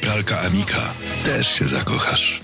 pralka Amika. Też się zakochasz.